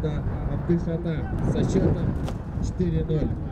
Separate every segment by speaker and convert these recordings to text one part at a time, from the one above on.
Speaker 1: команда Абдышата со счетом 4-0.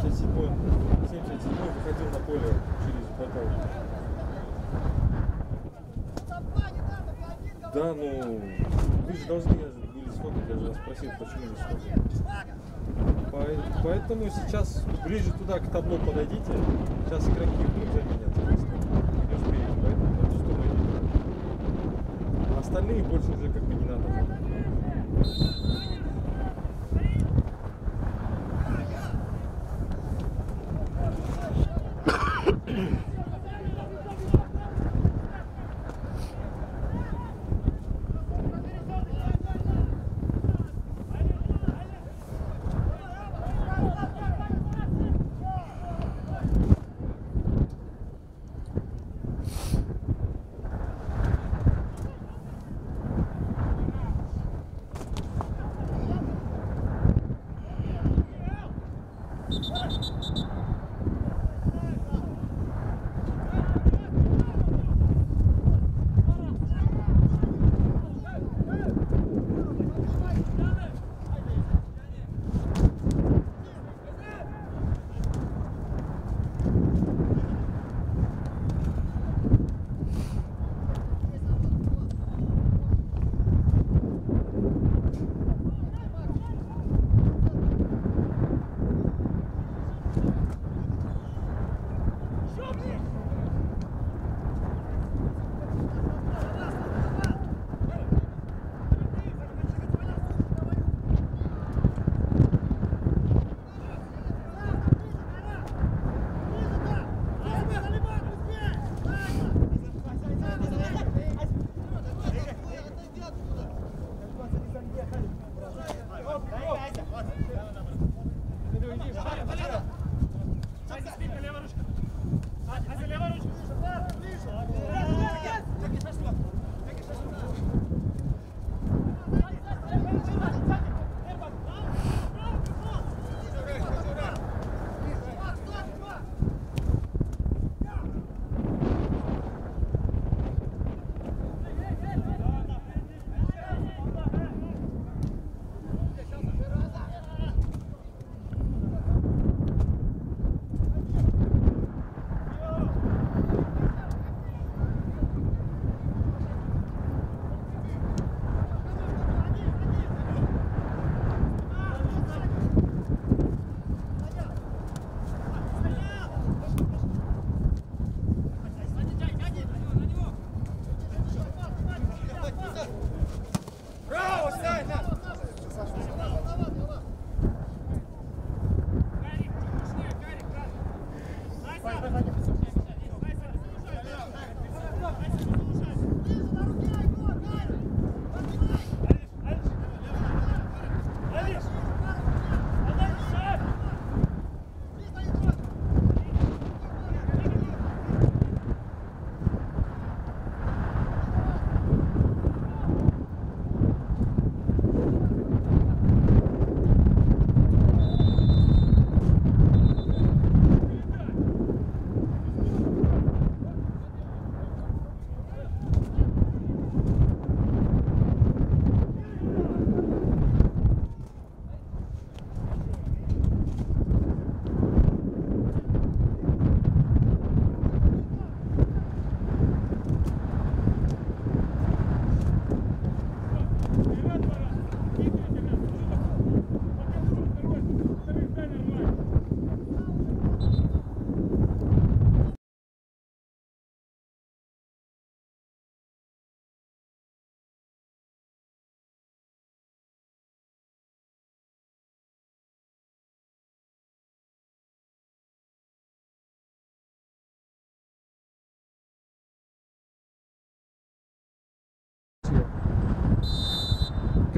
Speaker 2: 77 77 выходил на поле через бокал. Да, ну вы же должны были сфотать, я же вас спросил, почему не. По- Поэтому сейчас ближе туда к табло подойдите. Сейчас игроки будут заменяться. Не успеете, поэтому на ту сторону идите. А Остальные больше уже как бы не надо.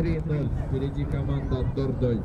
Speaker 1: Три ноль. Впереди команда Дордой.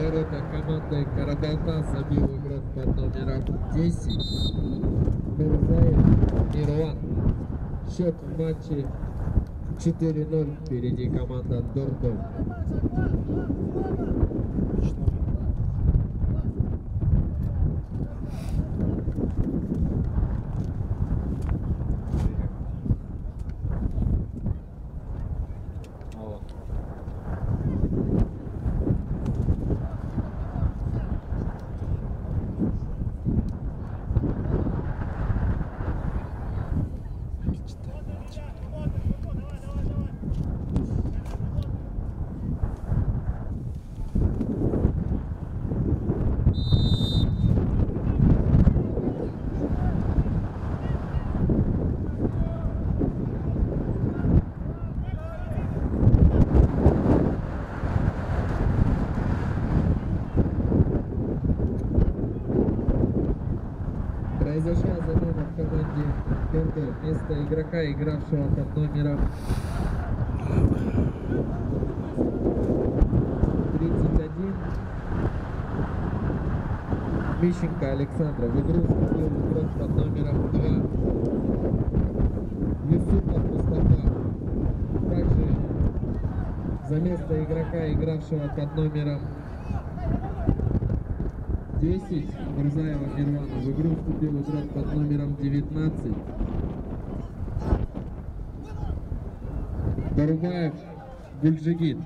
Speaker 1: Ворота команды Карабалта забил игрок под номером 10 Мурзаев Мирлан. Счет в матче 4-0. Впереди команда Дордой.
Speaker 2: Алло.
Speaker 1: Произошла замена в команде Вместо игрока, игравшего под номером 31 Мищенко Александра. В игру вступил игрок под номером 2 Юсупов Мустафа. Также за место игрока, игравшего под номером 10 Мурзаева Мирвана. В игру вступил игрок под номером 19 Дарубаев Гульджигит.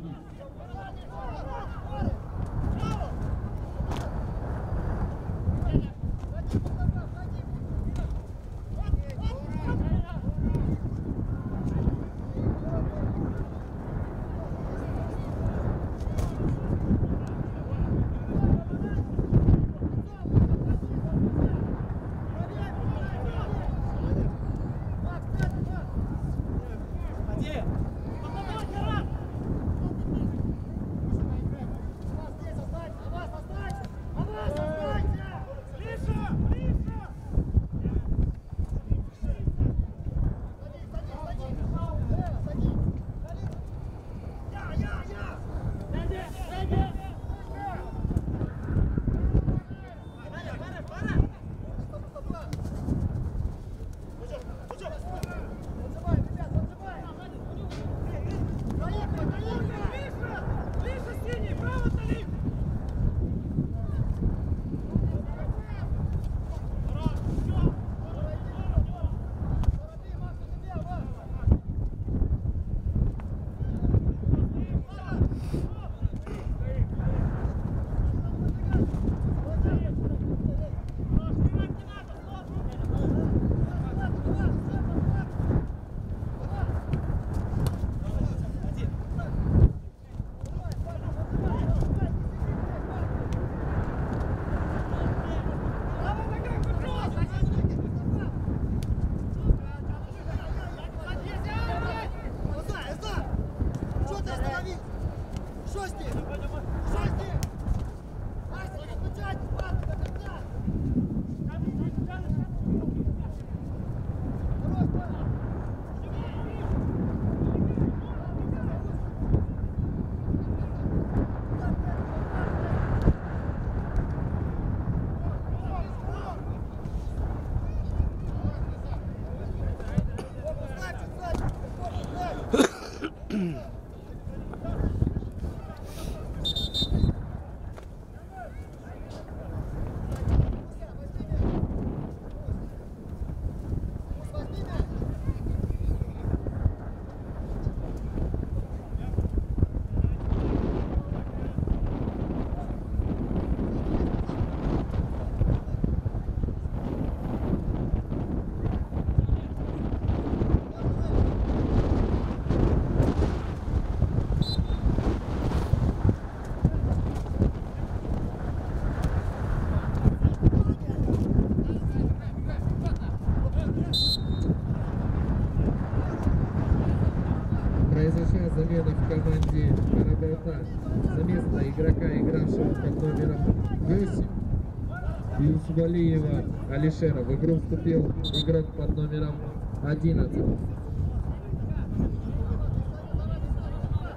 Speaker 1: Юсуфалиева Алишера. В игру вступил игрок под номером 11.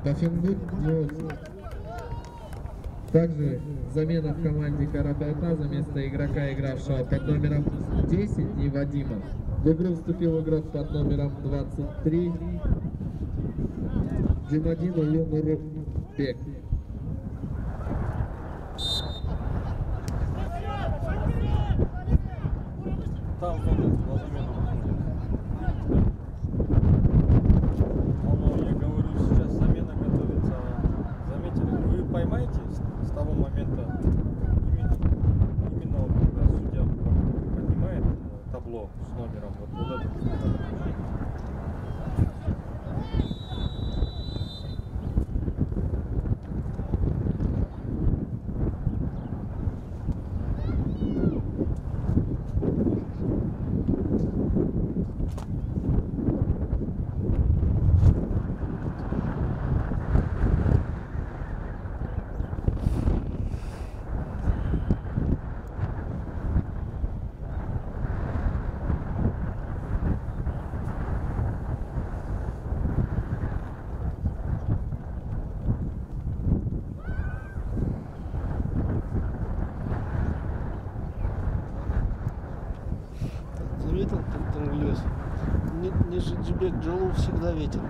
Speaker 1: Тафингут. Также замена в команде Карабайта за место игрока, игравшего под номером 10 и Вадима. В игру вступил игрок под номером 23 Джимадин Улунурбек.
Speaker 2: Там ходят на замену. Оно, я говорю, сейчас замена готовится. Заметили, вы поймаете с, с того момента, именно, именно вот когда судья поднимает э, табло с номером, вот, вот это.
Speaker 3: Джалу всегда ветер.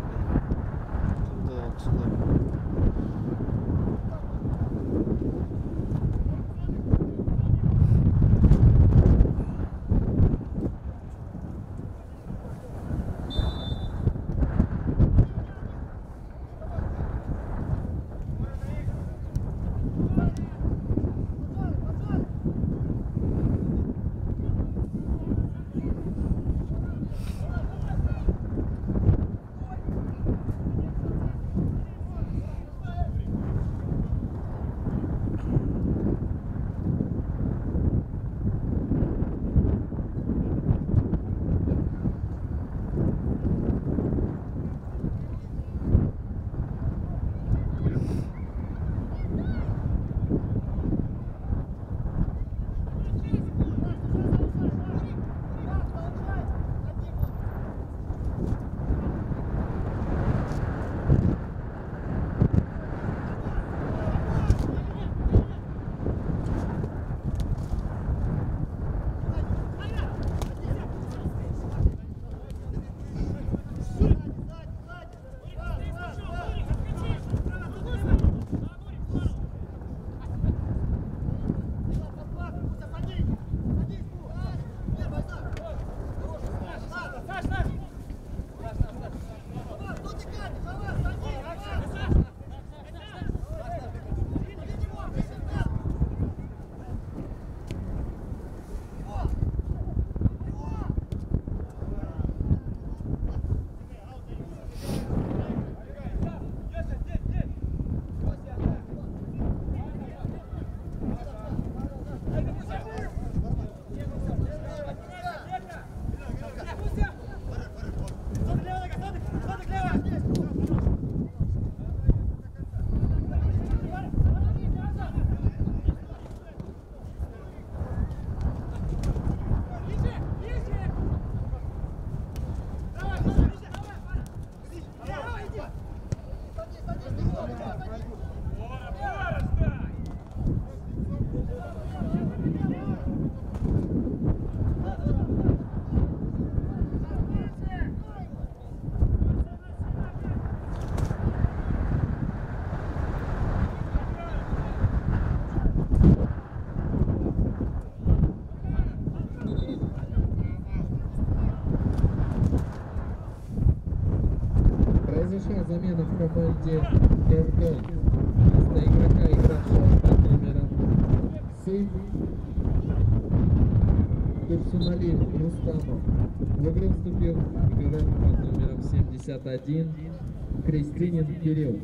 Speaker 1: Команде Гордон. Вместо игрока, игравшего под номером 7 Турсунали Рустамов. В игру вступил игрок под номером 71 Кристинин Кирилл.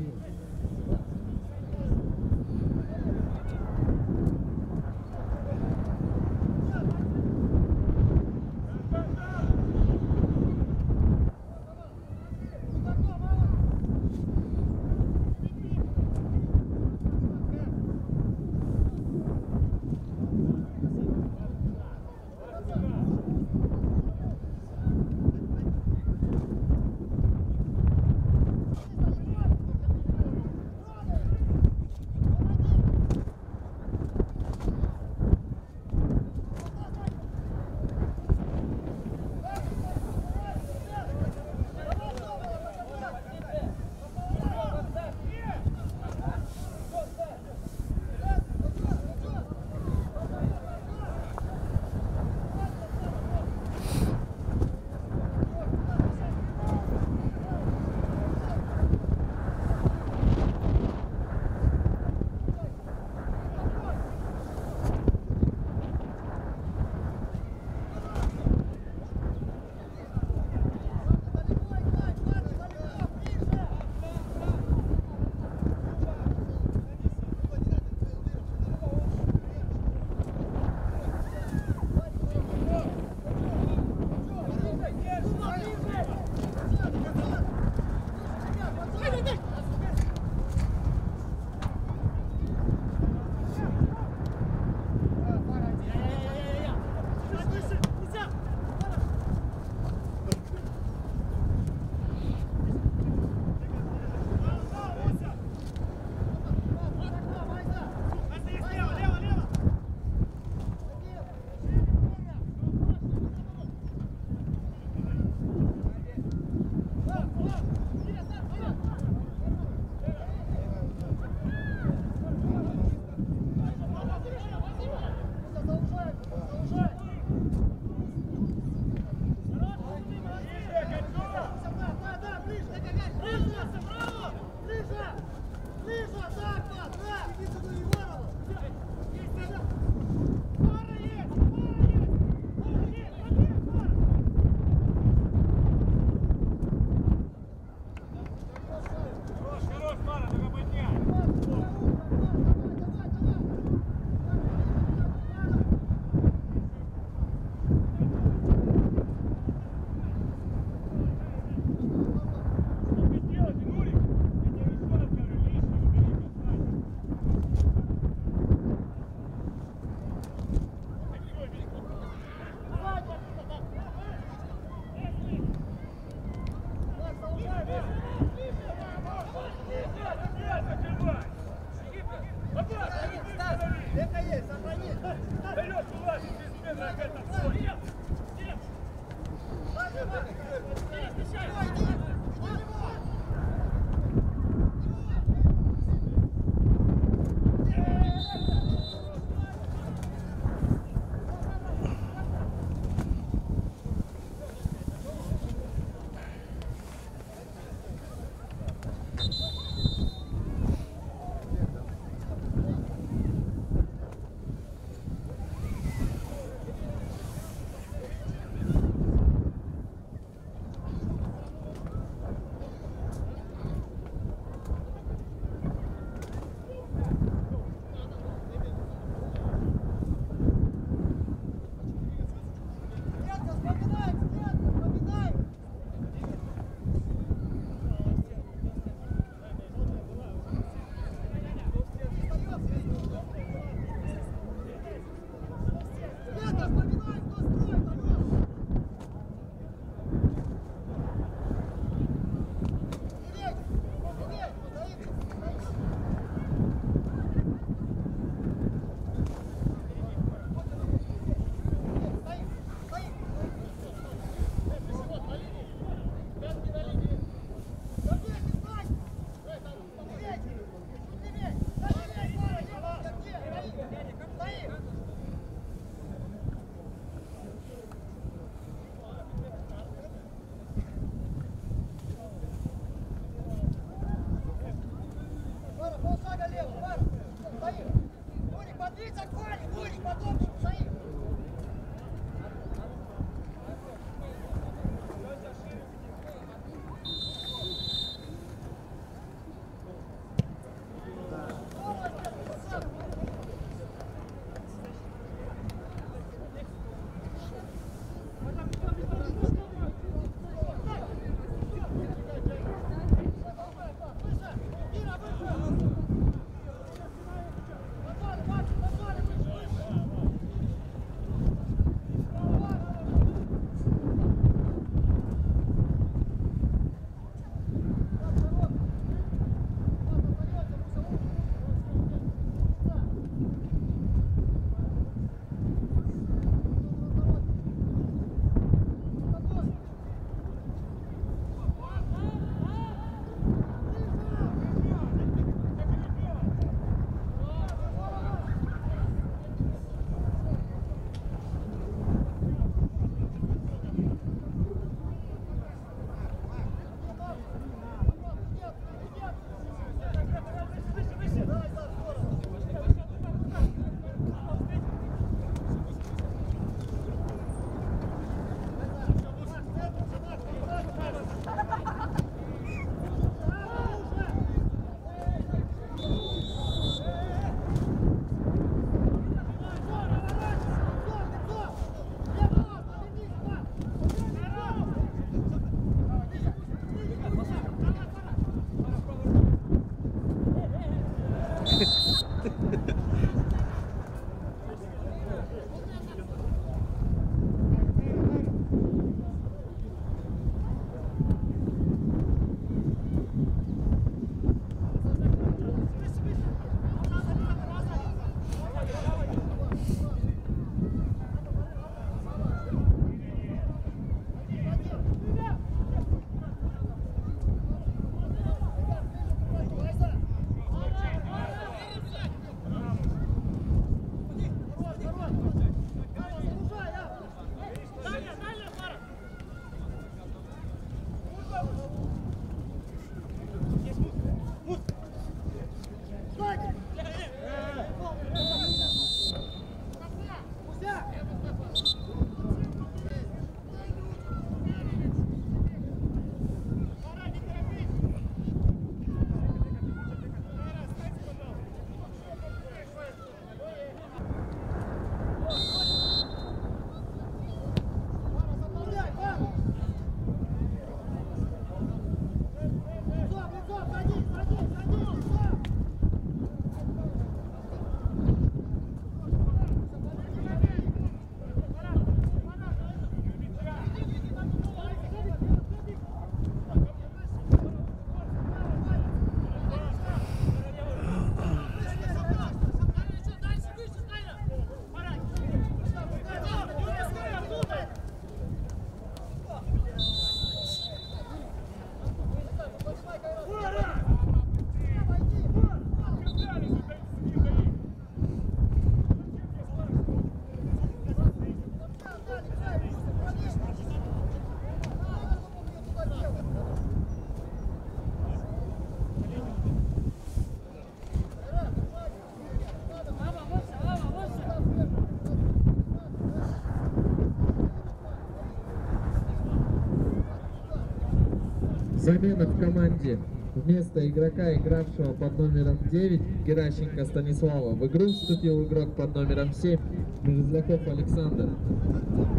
Speaker 1: Замена в команде. Вместо игрока, игравшего под номером 9, Геращенко Станислава, в игру вступил игрок под номером 7, Мерзляков Александр.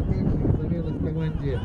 Speaker 1: Также замена в команде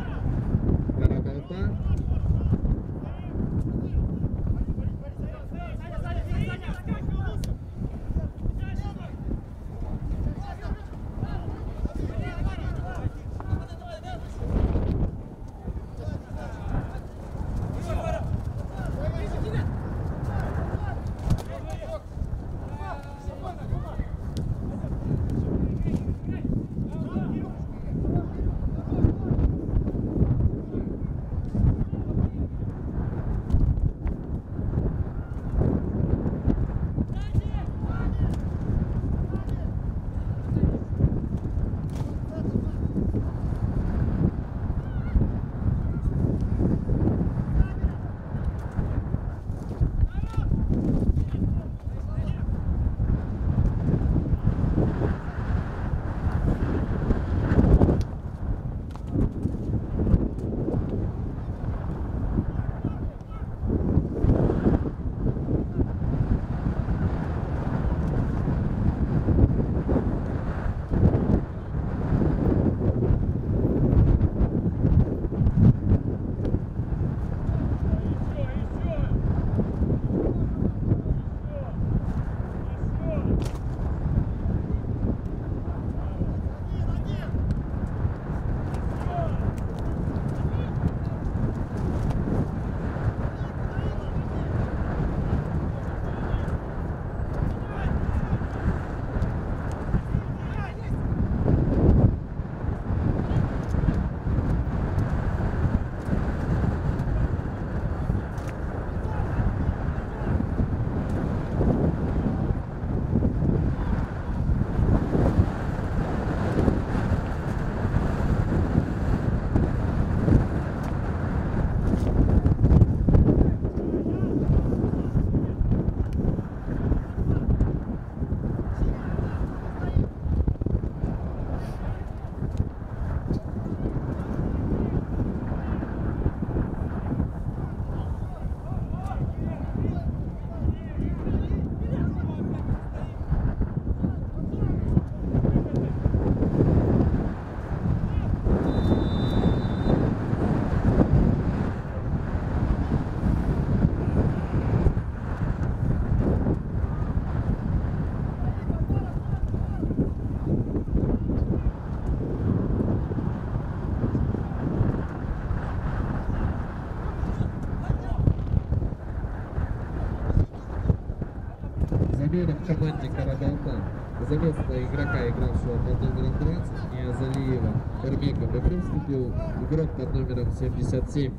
Speaker 1: команде Карабалта. За место игрока, игравшего под номером 20, Ниазалиева Эрмека, в игру вступил игрок под номером 77.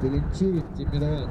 Speaker 1: Теленчиев Тимирван.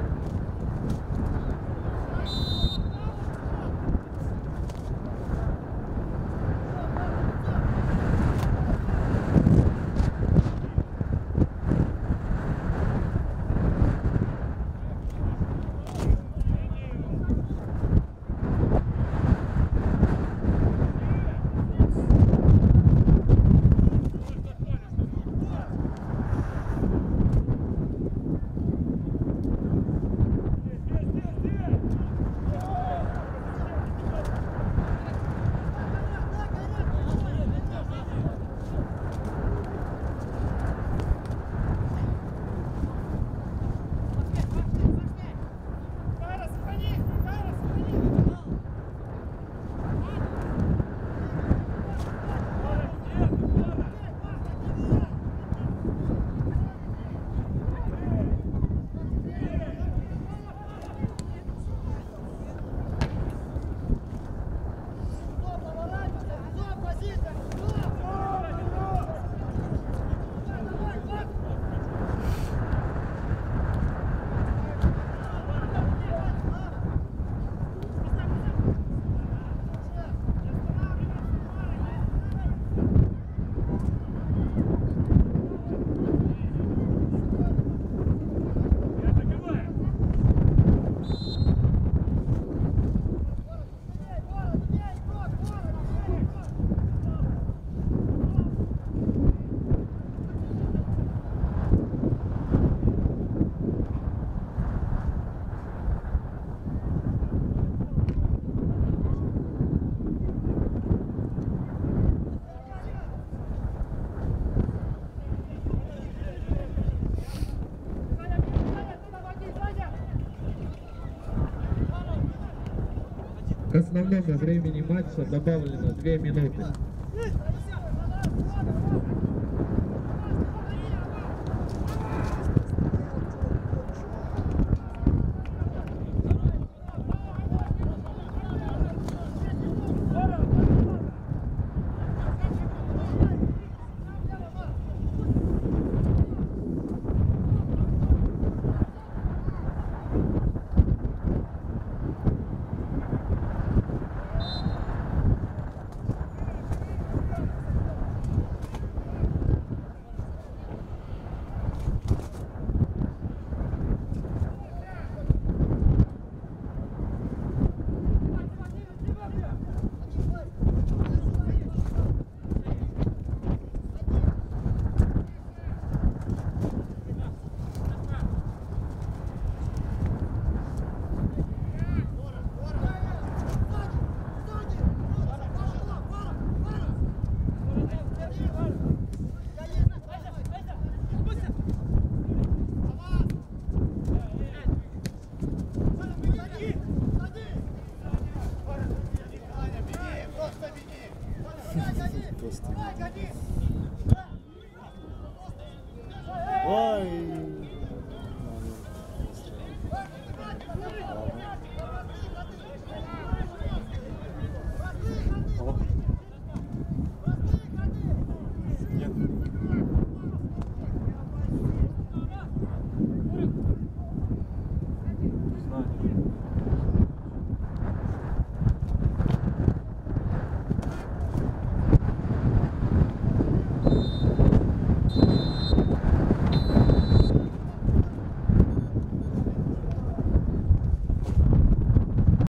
Speaker 1: Основному времени матча добавлено 2 минуты.